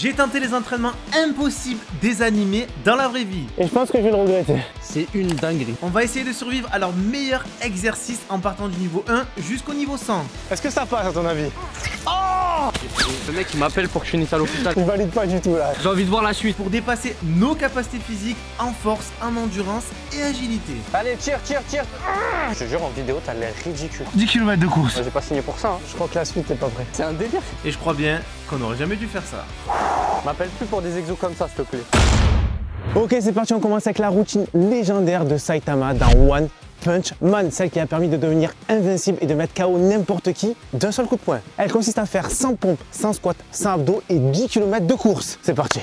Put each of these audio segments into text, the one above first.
J'ai tenté les entraînements impossibles des animés dans la vraie vie. Et je pense que je vais le regretter. C'est une dinguerie. On va essayer de survivre à leur meilleur exercice en partant du niveau 1 jusqu'au niveau 100. Est-ce que ça passe à ton avis Le mec il m'appelle pour que je finisse à l'hôpital. Je valide pas du tout là. J'ai envie de voir la suite. Pour dépasser nos capacités physiques en force, en endurance et agilité. Allez, tire, tire, tire. Je te jure, en vidéo, t'as l'air ridicule. 10 km de course. J'ai pas signé pour ça. Hein. Je crois que la suite t'es pas prêt. C'est un délire. Et je crois bien qu'on n'aurait jamais dû faire ça. M'appelle plus pour des exos comme ça, s'il te plaît. Ok, c'est parti, on commence avec la routine légendaire de Saitama dans One Punch Man, celle qui a permis de devenir invincible et de mettre KO n'importe qui d'un seul coup de poing. Elle consiste à faire 100 pompes, 100 squats, 100 abdos et 10 km de course. C'est parti.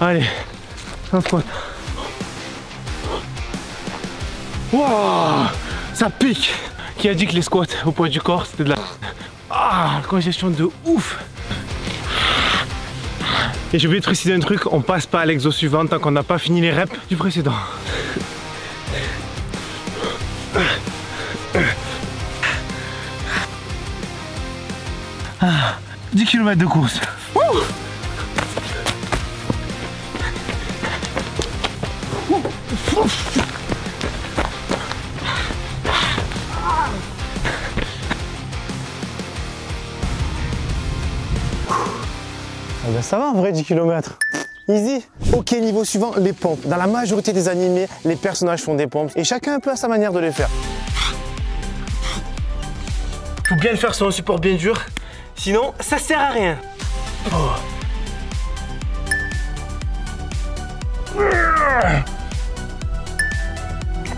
Allez, 100 squats. Waouh, ça pique. Qui a dit que les squats au poids du corps c'était de la ah, congestion de ouf. Et je vais te préciser un truc, on passe pas à l'exo suivant tant qu'on n'a pas fini les reps du précédent. Ah, 10 km de course. Ah ben ça va en vrai 10 km. Easy. Ok, niveau suivant, les pompes. Dans la majorité des animés, les personnages font des pompes et chacun un peu à sa manière de les faire. Faut bien le faire sur un support bien dur, sinon ça sert à rien. Oh.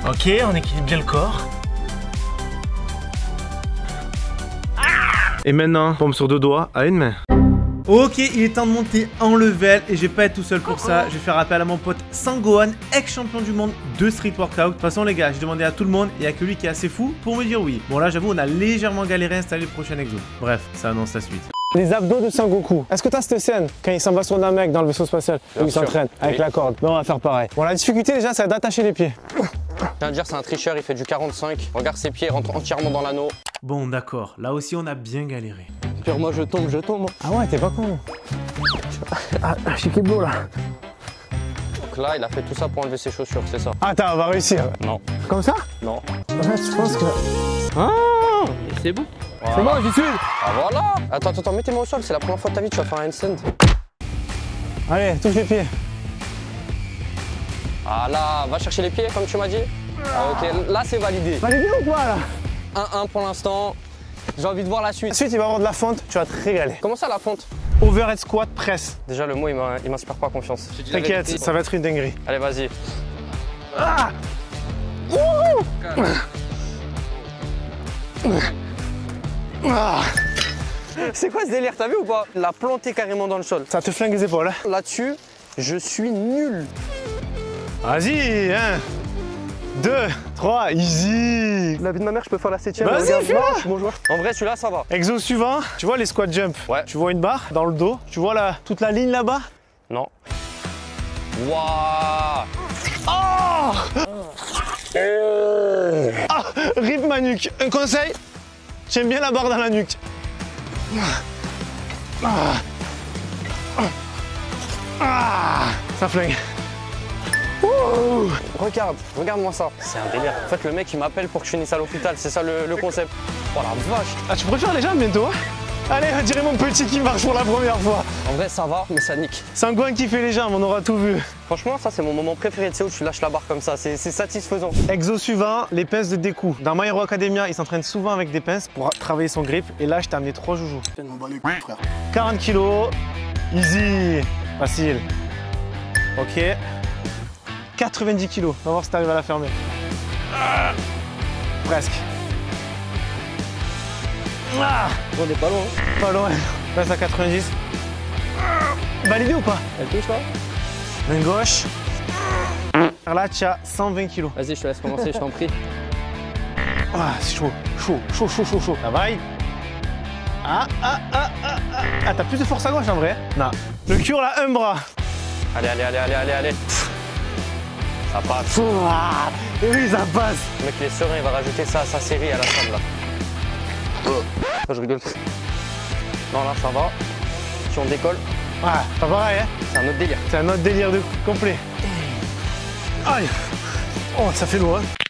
Ok, on équilibre bien le corps. Et maintenant, pompe sur deux doigts à une main. Ok, il est temps de monter en level et je vais pas être tout seul pour ça. Je vais faire appel à mon pote Sangohan, ex-champion du monde de street workout. De toute façon, les gars, j'ai demandé à tout le monde et il y a que lui qui est assez fou pour me dire oui. Bon, là, j'avoue, on a légèrement galéré à installer le prochain exo. Bref, ça annonce la suite. Les abdos de Sangoku. Est-ce que t'as cette scène quand il s'en va sur un mec dans le vaisseau spatial? Où il s'entraîne avec Oui. la corde Ben, On va faire pareil. Bon, la difficulté déjà, c'est d'attacher les pieds. Je viens de dire, c'est un tricheur, il fait du 45. Regarde ses pieds, il rentre entièrement dans l'anneau. Bon, d'accord. Là aussi, on a bien galéré. Pire, moi, je tombe, je tombe. Ah ouais, t'es pas con. Ah, Shikiblo là. Donc là, il a fait tout ça pour enlever ses chaussures, c'est ça Attends, on va réussir. Non. Comme ça Non. Ouais, je pense que. Ah C'est bon. C'est bon, j'y suis. Ah voilà Attends, attends, attends, mettez-moi au sol, c'est la première fois de ta vie que tu vas faire un handstand. Allez, touche les pieds. Ah là, va chercher les pieds, comme tu m'as dit. Ah, ok, là, c'est validé. Validé ou pas là 1-1 pour l'instant. J'ai envie de voir la suite. Ensuite, il va y avoir de la fente, tu vas te régaler. Comment ça, la fonte Overhead squat, presse. Déjà, le mot, il m'a- il m'inspire pas confiance. T'inquiète, ça va être une dinguerie. Allez, vas-y. C'est quoi ce délire, t'as vu ou pas La planter carrément dans le sol. Ça te flingue les épaules. hein. Là-dessus, je suis nul. Vas-y, 1, 2, 3, easy. La vie de ma mère, je peux faire la septième. Vas-y, suis bon joueur. En vrai, celui-là, ça va. Exo suivant, tu vois les squat jump Ouais. Tu vois une barre dans le dos, tu vois la, toute la ligne là-bas? Non. Waouh Ah Rip ma nuque. Un conseil? J'aime bien la barre dans la nuque. Ah. Ah. Ça flingue. Ouh. Regarde, regarde-moi ça. C'est un délire. En fait, le mec, il m'appelle pour que je finisse à l'hôpital. C'est ça le, le concept. Oh la vache. Ah, tu préfères les jambes bientôt hein Allez, on dirait mon petit qui marche pour la première fois. En vrai, ça va, mais ça nique. Sangouin qui fait les jambes, on aura tout vu. Franchement, ça, c'est mon moment préféré. Tu sais, où tu lâches la barre comme ça. C'est satisfaisant. Exo suivant, les pinces de découp. Dans My Hero Academia, il s'entraîne souvent avec des pinces pour travailler son grip. Et là, je t'ai amené trois joujoux. 40 kilos, easy, facile. Ok. 90 kilos, on va voir si t'arrives à la fermer. Ah, presque. Ah, On est pas loin. pas loin. Passe à 90. Validé ou pas? Elle touche là Main gauche. Là, tu as 120 kilos. Vas-y, je te laisse commencer, je t'en prie. Ah, c'est chaud, chaud, chaud, chaud, chaud, chaud. Ça va Ah, ah, ah, ah, ah. Ah, t'as plus de force à gauche en vrai? Non. Le cure là, un bras. Allez, allez, allez, allez, allez, allez. Ça passe. Pouah. Et oui, ça passe. Le mec, il est serein, il va rajouter ça à sa série à la fin là. Oh, je rigole. Non, là, ça va. Si on décolle, Ouais, pas pareil, hein c'est un autre délire. C'est un autre délire de complet. Aïe Oh, ça fait lourd, hein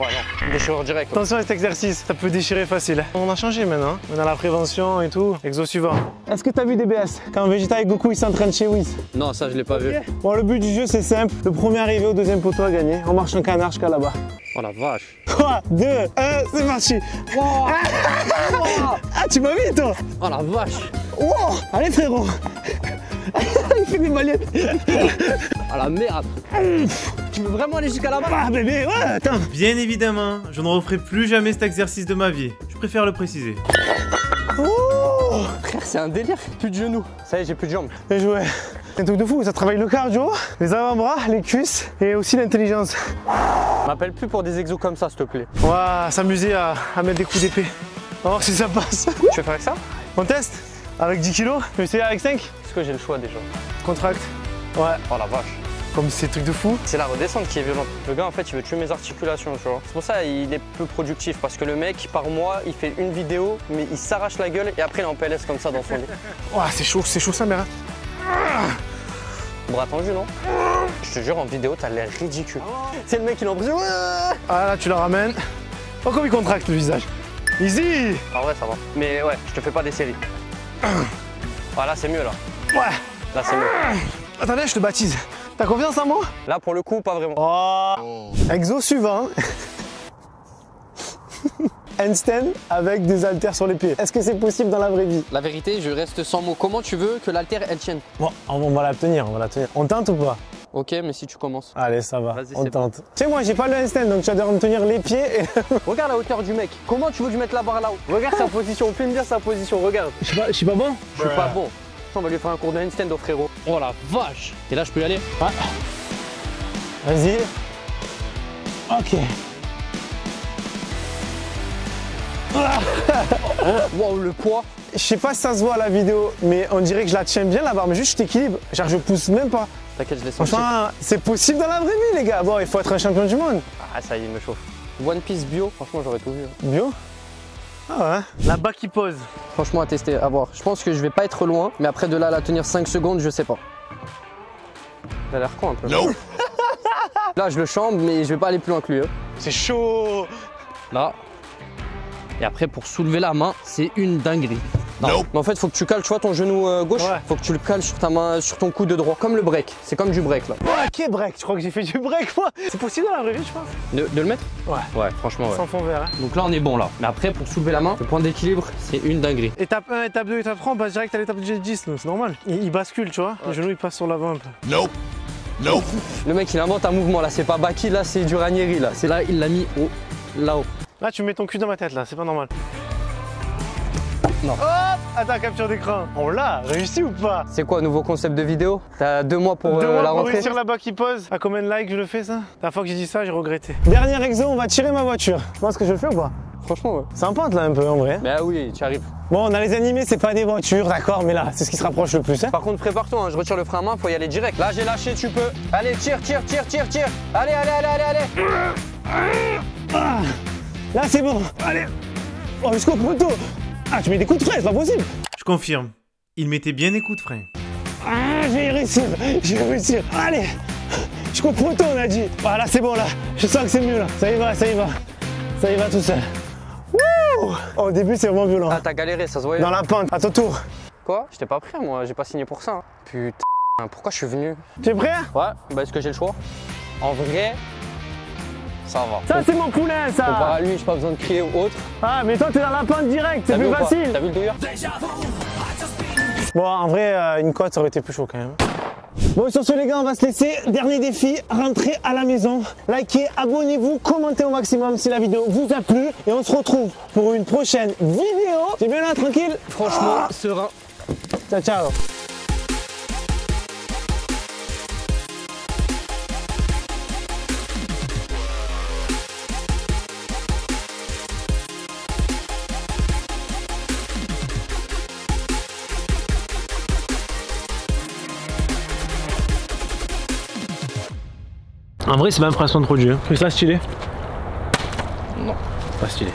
Ouais, non, déchirure direct. Attention à cet exercice, ça peut déchirer facile. On a changé maintenant, hein. on a la prévention et tout. Exo suivant. Est-ce que t'as vu DBS Quand Vegeta et Goku ils s'entraînent chez Whis Non, ça je l'ai pas vu. Bon, le but du jeu c'est simple. Le premier arrivé au deuxième poteau a gagné. On marche en canard jusqu'à là-bas. Oh la vache. 3, 2, 1, c'est parti Ah, tu m'as vu toi Oh la vache. Wow Allez frérot Il fait des mallettes Oh la merde. Tu veux vraiment aller jusqu'à là-bas Ah bébé, ouais, attends Bien évidemment, je ne referai plus jamais cet exercice de ma vie. Je préfère le préciser. Oh Frère, c'est un délire. Plus de genoux. Ça y est, j'ai plus de jambes. Bien joué un truc de fou, ça travaille le cardio, les avant-bras, les cuisses et aussi l'intelligence. M'appelle plus pour des exos comme ça, s'il te plaît. On va s'amuser à, à mettre des coups d'épée. On va voir si ça passe. Tu veux faire avec ça? On teste Avec 10 kilos Tu veux essayer avec 5 Est-ce que j'ai le choix déjà Contract. Ouais, Oh la vache. Comme c'est truc de fou. C'est la redescente qui est violente. Le gars, en fait, il veut tuer mes articulations, tu vois. C'est pour ça il est peu productif parce que le mec, par mois, il fait une vidéo, mais il s'arrache la gueule et après il est en PLS comme ça dans son lit. Ouais, c'est chaud, c'est chaud sa mère. Bras tendu, non? Je te jure, en vidéo, t'as l'air ridicule. C'est le mec, il est en prison. Ah là, tu la ramènes. Oh, comme il contracte le visage. Easy En vrai, ça va. Mais ouais, je te fais pas des séries. Ah là, c'est mieux, là. Ouais Là, c'est mieux. Attendez, je te baptise. T'as confiance en moi? Là, pour le coup, pas vraiment. Oh Exo suivant. Handstand avec des haltères sur les pieds. Est-ce que c'est possible dans la vraie vie? La vérité, je reste sans mots. Comment tu veux que l'altère elle tienne? Bon, on va la tenir, on va la tenir. On tente ou pas? Ok, mais si tu commences. Allez, ça va, Vas-y, on tente. Tu sais, moi, j'ai pas le handstand, donc tu vas devoir me tenir les pieds. Et... Regarde la hauteur du mec. Comment tu veux que je mette la barre là-haut? Regarde sa position. Fais-me dire sa position. Regarde. Je suis pas, je suis pas bon? Je suis pas bon. On va lui faire un cours de handstand au frérot. Oh la vache. Et là, je peux y aller Vas-y. Ok. Wow, le poids. Je sais pas si ça se voit à la vidéo, mais on dirait que je la tiens bien la barre, mais juste je t'équilibre. Genre, je pousse même pas. T'inquiète, je l'ai senti. Franchement, c'est possible dans la vraie vie, les gars. Bon, il faut être un champion du monde. Ah, ça y est, il me chauffe. One Piece bio, franchement, j'aurais tout vu. hein. Bio? Ah ouais. Là-bas qui pose. Franchement, à tester, à voir. Je pense que je vais pas être loin, mais après de là à la tenir 5 secondes, je sais pas. Il a l'air con un peu. Là, je le chambre, mais je vais pas aller plus loin que lui. hein. C'est chaud. Là. Et après, pour soulever la main, c'est une dinguerie. Mais en fait, faut que tu cales, tu vois, ton genou euh, gauche. Ouais. Faut que tu le cales sur ta main, sur ton coude droit. Comme le break. C'est comme du break là. Ok, break. Tu crois que j'ai fait du break, moi? C'est possible dans la vraie vie, je pense. De, de le mettre? Ouais. Ouais, franchement, ouais. Sans fond vert. Hein. Donc là, on est bon là. Mais après, pour soulever la main, le point d'équilibre, c'est une dinguerie. Étape 1, étape 2, étape 3, on passe direct à l'étape 10, donc c'est normal. Il, il bascule, tu vois. Le genou, il passe sur l'avant un peu. Le mec, il invente un mouvement là. C'est pas Baki, là, c'est du Ranieri là. C'est là, il l'a mis au là-haut. Là, tu mets ton cul dans ma tête, là. C'est pas normal. Non. Hop Attends, capture d'écran. On l'a réussi ou pas C'est quoi, nouveau concept de vidéo T'as deux mois pour Deux euh, mois la pour rentrée réussir là-bas qui pose. À combien de likes je le fais ça La fois que j'ai dit ça, j'ai regretté. Dernier exo, on va tirer ma voiture. Tu penses que je le fais ou pas Franchement, ouais. C'est un pente là un peu en vrai. Mais ah oui, tu arrives. Bon, on a les animés, c'est pas des voitures, d'accord, mais là, c'est ce qui se rapproche le plus. Hein Par contre, prépare-toi, hein, je retire le frein à main, faut y aller direct. Là, j'ai lâché, tu peux. Allez, tire, tire, tire, tire, tire. Allez, allez, allez, allez, allez. là, c'est bon. Allez. Oh, jusqu'au poteau. Ah, tu mets des coups de frein, c'est pas possible. Je confirme, il mettait bien des coups de frein. Ah, je vais y réussir. Je vais réussir. Allez. Jusqu'au poteau, on a dit. Voilà, c'est bon là. Je sens que c'est mieux là. Ça y va, ça y va. Ça y va tout seul. Wouh Oh, Au début, c'est vraiment violent. Ah, t'as galéré, ça se voyait. Dans la pente, à ton tour. Quoi? Je t'ai pas pris, moi, j'ai pas signé pour ça. hein. Putain, pourquoi je suis venu? Tu es prêt? Ouais, bah est-ce que j'ai le choix? En vrai, ça va. Ça, c'est mon poulain, Comparé ça. à lui, j'ai pas besoin de crier ou autre. Ah, mais toi, t'es dans la pente direct, c'est plus facile. T'as vu le douilleur Bon, en vrai, euh, une côte, ça aurait été plus chaud quand même. Bon, sur ce, les gars, on va se laisser. Dernier défi, rentrer à la maison. Likez, abonnez-vous, commentez au maximum si la vidéo vous a plu. Et on se retrouve pour une prochaine vidéo. C'est bien là, tranquille Franchement, serein. Ciao, ciao. En vrai, c'est pas un placement de produit. Hein. C'est ça stylé Non. Pas stylé.